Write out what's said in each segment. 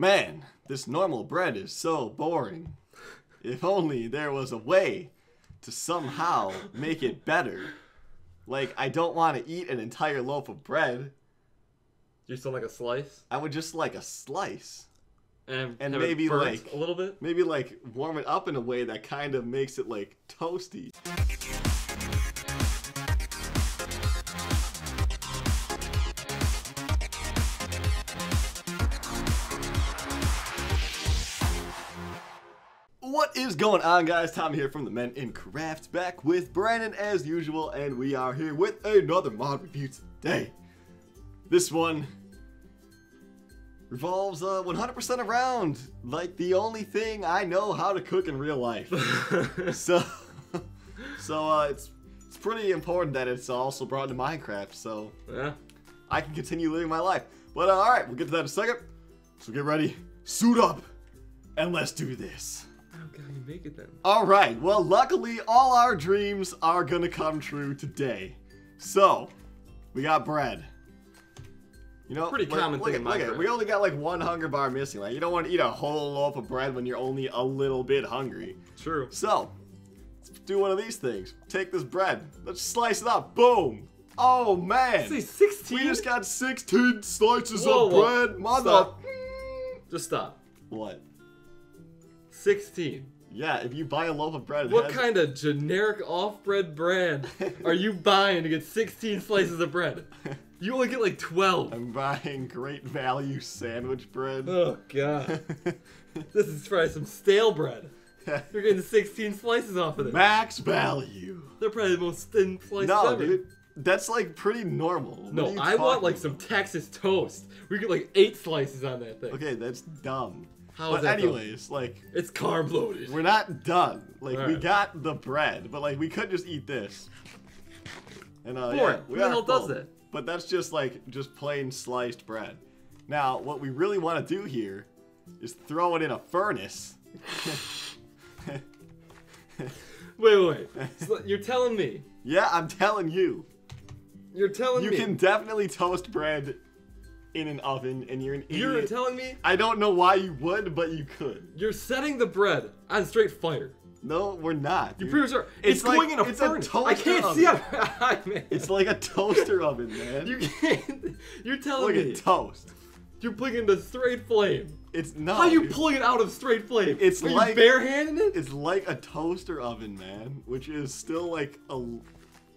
Man, this normal bread is so boring. If only there was a way to somehow make it better. Like, I don't want to eat an entire loaf of bread. You still like a slice? I would just like a slice. And, And maybe, like- a little bit. Maybe, like, warm it up in a way that kind of makes it, like, toasty. What is going on, guys? Tom here from the Men in Craft, back with Brandon as usual, and we are here with another mod review today. This one revolves uh, 100% around like the only thing I know how to cook in real life. so, so uh, it's it's pretty important that it's also brought into Minecraft, so yeah. I can continue living my life. But uh, all right, we'll get to that in a second. So get ready, suit up, and let's do this. Can you make it then? All right. Well, luckily, all our dreams are gonna come true today. So, we got bread. You know, Pretty look- common look thing at- in look at. We only got like one hunger bar missing. Like, you don't want to eat a whole loaf of bread when you're only a little bit hungry. True. So, let's do one of these things. Take this bread. Let's slice it up. Boom. Oh man. Say 16? We just got 16 slices Whoa, of whoa. bread. Mother. Stop. Just stop. What? 16. Yeah, if you buy a loaf of bread, What has- kind of generic off-bread brand are you buying to get 16 slices of bread? You only get like 12. I'm buying great value sandwich bread. Oh god. This is probably some stale bread. You're getting 16 slices off of it. Max value. They're probably the most thin slices No, ever. dude. That's like pretty normal. No, I want like some? Texas toast. We get like eight slices on that thing. Okay, that's dumb. How but is that anyways, like It's carb loaded. we're not done. Like we got the bread, but like we could just eat this. And uh, For yeah, we Who the hell does full. that? But that's just like just plain sliced bread. Now, what we really want to do here is throw it in a furnace. Wait, wait, wait. So you're telling me? yeah, I'm telling you. You're telling You me? You can definitely toast bread in an oven, and you're an idiot. You're telling me I don't know why you would, but you could. you're setting the bread on straight fire. No, we're not. You pretty sure It's it's, like- going in a it's a furnace. I toaster can't oven. see how. man. It's like a toaster oven, man. you can't. You're telling Look me at toast. you're putting it into straight flame. It's not. How are you dude. pulling it out of straight flame? It's are like- you barehanding it? It's like a toaster oven, man, which is still like a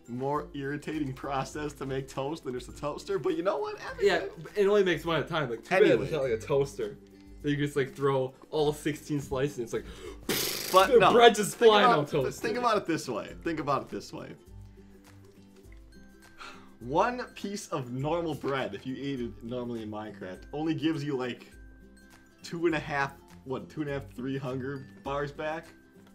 more irritating process to make toast than just a toaster. But you know what? Yeah, it only makes one at a time. Like, too bad Anyway. it's not like a toaster. That you just like throw all 16 slices. And it's like, But no. bread just think flying out toast. Think about it this way. Think about it this way. One piece of normal bread, if you eat it normally in Minecraft, only gives you like two and a half, what, two and a half, three hunger bars back?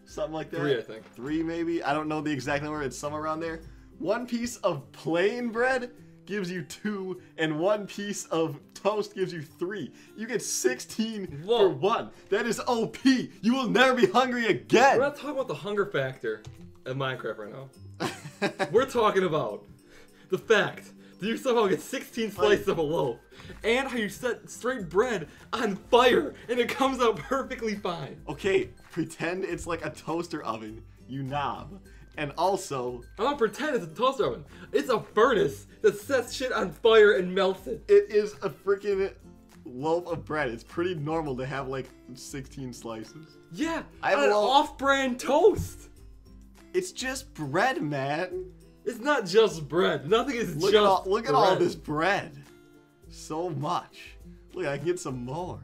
Something like that? Three, I think. Three, maybe? I don't know the exact number. It's somewhere around there. One piece of plain bread gives you two, and one piece of toast gives you three. You get 16 Whoa. for one. That is OP. You will never be hungry again. We're not talking about the hunger factor in Minecraft right now. We're talking about the fact that you somehow get 16 slices of a loaf and how you set straight bread on fire and it comes out perfectly fine. Okay, pretend it's like a toaster oven, you knob. And also, I'm not pretending it's a toaster oven. It's a furnace that sets shit on fire and melts it. it is a freaking loaf of bread. It's pretty normal to have like 16 slices. Yeah, I have an off-brand toast. It's just bread, man. It's not just bread. Nothing is Look just at all look at all this bread. So much. Look, I can get some more.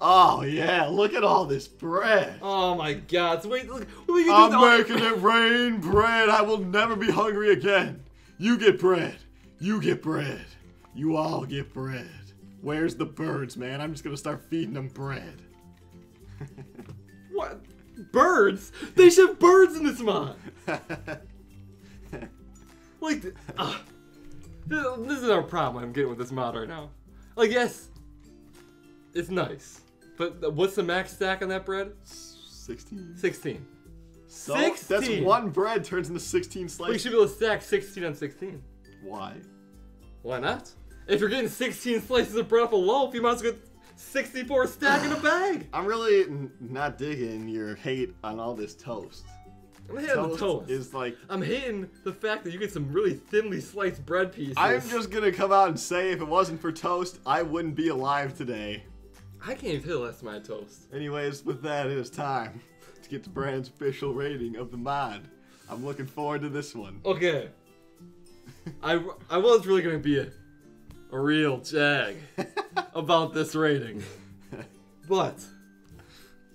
Oh yeah, look at all this bread. Oh my god! So wait, look, we can I'm do making it rain bread. I will never be hungry again. You get bread. You get bread. You all get bread. Where's the birds, man? I'm just gonna start feeding them bread. What? Birds? They should have birds in this mod. Like, uh, this, this is our problem I'm getting with this mod right now. Like, yes, it's nice, but what's the max stack on that bread? 16. 16. So that's one bread turns into 16 slices. We should be able to stack 16 on 16. Why? Why not? If you're getting 16 slices of bread off a loaf, you might as well get 64 stack in a bag. I'm really not digging your hate on all this toast. I'm hitting the toast. is like I'm hating the fact that you get some really thinly sliced bread pieces. I'm just gonna come out and say if it wasn't for toast, I wouldn't be alive today. I can't even last of my toast. Anyways, with that, it is time to get to Brand's official rating of the mod. I'm looking forward to this one. Okay. I, I was really gonna be a, a real jag about this rating. But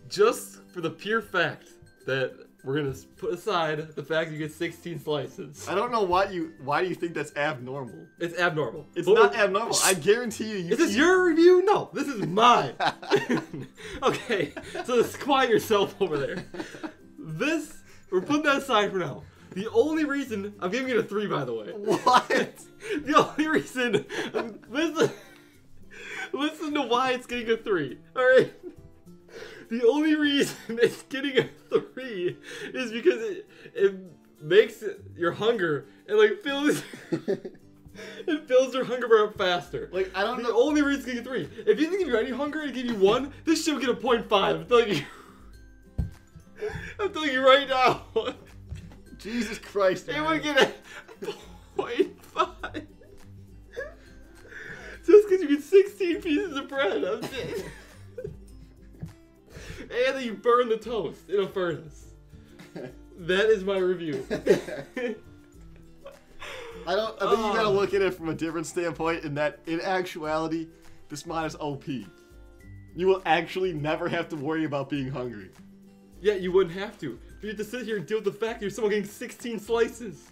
just for the pure fact that we're gonna put aside the fact you get 16 slices. I don't know why you why do you think that's abnormal? It's abnormal. It's But not abnormal. I guarantee you. you Is this your review? No, this is mine. okay, so just quiet yourself over there. This, we're putting that aside for now. The only reason, I'm giving it a 3 by the way. what? The only reason, um, listen, listen to why it's getting a 3, alright? The only reason it's getting a 3 is because it, it makes your hunger, and like fills, it fills your hunger bar up faster. Like I don't The know. only reason to get three. If you think if you're any hunger and give you one, this should get a point five. I'm telling you. I'm telling you right now. Jesus Christ, It man. would get a point five. Just because you get 16 pieces of bread. I'm saying. and then you burn the toast in a furnace. That is my review. I don't. I think you gotta Oh. look at it from a different standpoint. In that, in actuality, this mod is OP. You will actually never have to worry about being hungry. Yeah, you wouldn't have to. But you have to sit here and deal with the fact that you're someone getting 16 slices.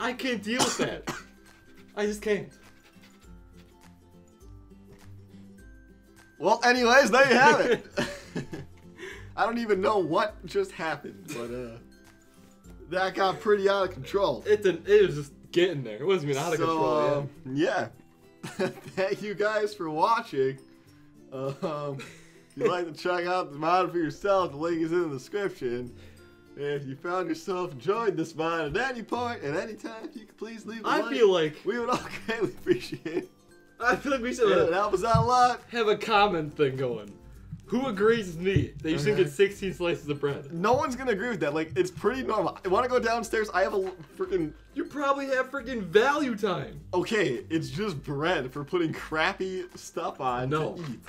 I can't deal with that. I just can't. Well, anyways, there you have it. I don't even know what just happened, but uh, that got pretty out of control. It's an, it was just getting there. It wasn't even out of so, control. um, yeah. Thank you guys for watching. Um, if you'd like to check out the mod for yourself, the link is in the description. If you found yourself enjoying this mod at any point, at any time, you could please leave a I like. I feel like we would all greatly appreciate it. I feel like we should It would uh, help us out a lot. have a comment thing going. Who agrees with me that you should Okay. get 16 slices of bread? No one's gonna agree with that. Like, it's pretty normal. I want to go downstairs. I have a freaking. You probably have freaking value time. Okay, it's just bread for putting crappy stuff on No. to eat.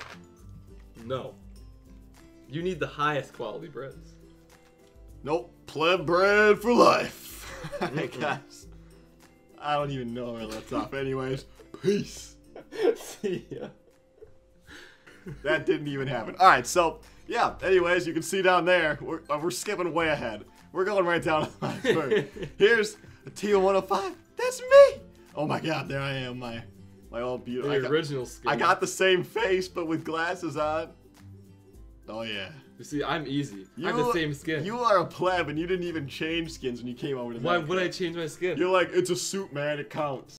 No. You need the highest quality breads. Nope. Pleb bread for life. I guess. I don't even know where that's off. Anyways, peace. See ya. That didn't even happen. All right, so yeah. Anyways, you can see down there. We're, uh, we're skipping way ahead. We're going right down to the iceberg. Here's a T105. That's me. Oh my God, there I am. My my old beautiful. The got, original skin. I got the same face, but with glasses on. Oh yeah. You see, I'm easy. You, I have the same skin. You are a pleb, and you didn't even change skins when you came over to. Why would I change my skin? You're like, it's a suit, man. It counts.